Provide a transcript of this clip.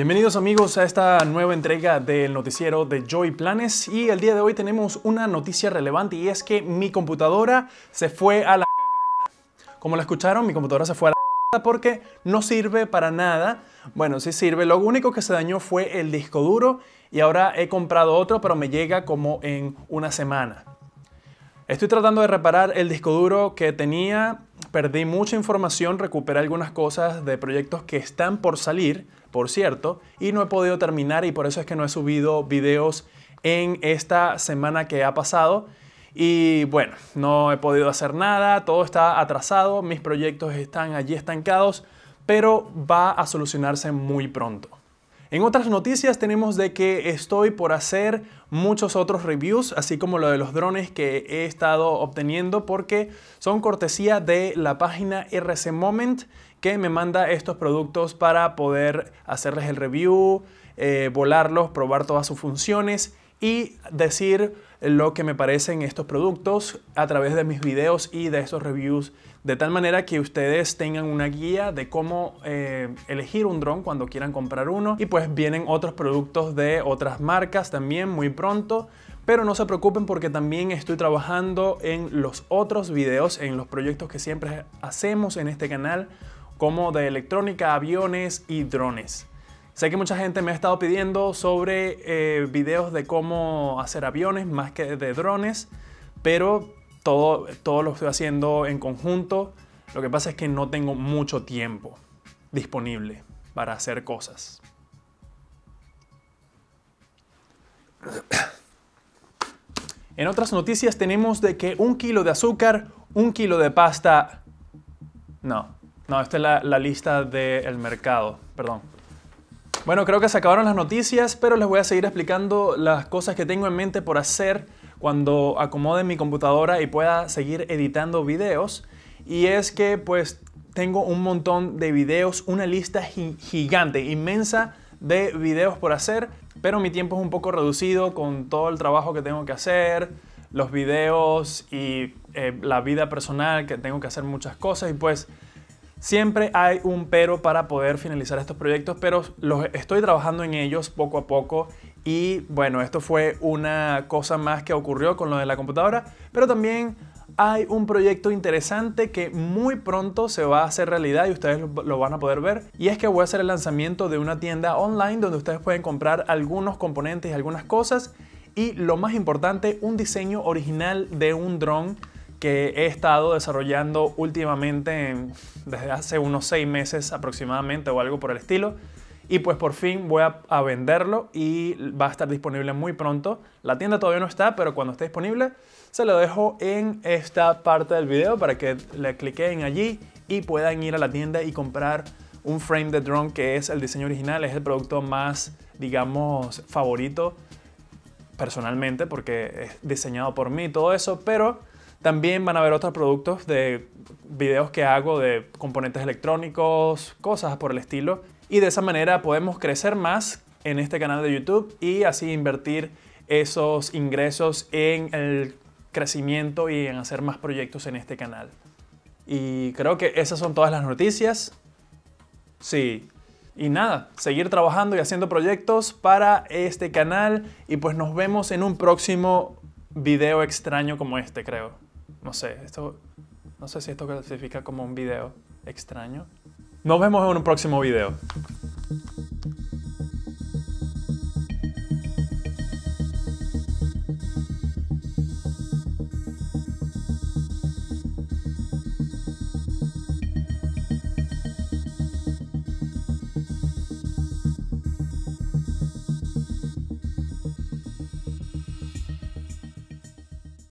Bienvenidos amigos a esta nueva entrega del noticiero de Joy Planes y el día de hoy tenemos una noticia relevante y es que mi computadora se fue a la... Como la escucharon, mi computadora se fue a la... porque no sirve para nada. Bueno, sí sirve, lo único que se dañó fue el disco duro y ahora he comprado otro pero me llega como en una semana. Estoy tratando de reparar el disco duro que tenía, perdí mucha información, recuperé algunas cosas de proyectos que están por salir, por cierto, y no he podido terminar y por eso es que no he subido videos en esta semana que ha pasado. Y bueno, no he podido hacer nada, todo está atrasado, mis proyectos están allí estancados, pero va a solucionarse muy pronto. En otras noticias tenemos de que estoy por hacer muchos otros reviews, así como lo de los drones que he estado obteniendo porque son cortesía de la página RC Moment que me manda estos productos para poder hacerles el review, eh, volarlos, probar todas sus funciones y decir lo que me parecen estos productos a través de mis videos y de estos reviews. De tal manera que ustedes tengan una guía de cómo eh, elegir un dron cuando quieran comprar uno. Y pues vienen otros productos de otras marcas también muy pronto. Pero no se preocupen porque también estoy trabajando en los otros videos, en los proyectos que siempre hacemos en este canal como de electrónica, aviones y drones. Sé que mucha gente me ha estado pidiendo sobre eh, videos de cómo hacer aviones más que de drones, pero todo, todo lo estoy haciendo en conjunto. Lo que pasa es que no tengo mucho tiempo disponible para hacer cosas. En otras noticias tenemos de que un kilo de azúcar, un kilo de pasta... No, no, esta es la, lista del mercado, perdón. Bueno, creo que se acabaron las noticias, pero les voy a seguir explicando las cosas que tengo en mente por hacer cuando acomode mi computadora y pueda seguir editando videos. Y es que pues tengo un montón de videos, una lista gigante, inmensa de videos por hacer, pero mi tiempo es un poco reducido con todo el trabajo que tengo que hacer, los videos y eh, la vida personal que tengo que hacer muchas cosas y pues Siempre hay un pero para poder finalizar estos proyectos, pero los estoy trabajando en ellos poco a poco y bueno, esto fue una cosa más que ocurrió con lo de la computadora, pero también hay un proyecto interesante que muy pronto se va a hacer realidad y ustedes lo, van a poder ver. Y es que voy a hacer el lanzamiento de una tienda online donde ustedes pueden comprar algunos componentes y algunas cosas. Y lo más importante, un diseño original de un dron que he estado desarrollando últimamente desde hace unos seis meses aproximadamente o algo por el estilo. Y pues por fin voy a, venderlo y va a estar disponible muy pronto. La tienda todavía no está, pero cuando esté disponible se lo dejo en esta parte del video para que le cliquen allí y puedan ir a la tienda y comprar un frame de drone que es el diseño original, es el producto más, digamos, favorito personalmente porque es diseñado por mí y todo eso, pero también van a ver otros productos de videos que hago de componentes electrónicos, cosas por el estilo. Y de esa manera podemos crecer más en este canal de YouTube y así invertir esos ingresos en el crecimiento y en hacer más proyectos en este canal. Y creo que esas son todas las noticias. Sí. Y nada, seguir trabajando y haciendo proyectos para este canal y pues nos vemos en un próximo video extraño como este, creo. No sé, esto, no sé si esto clasifica como un video extraño. Nos vemos en un próximo video.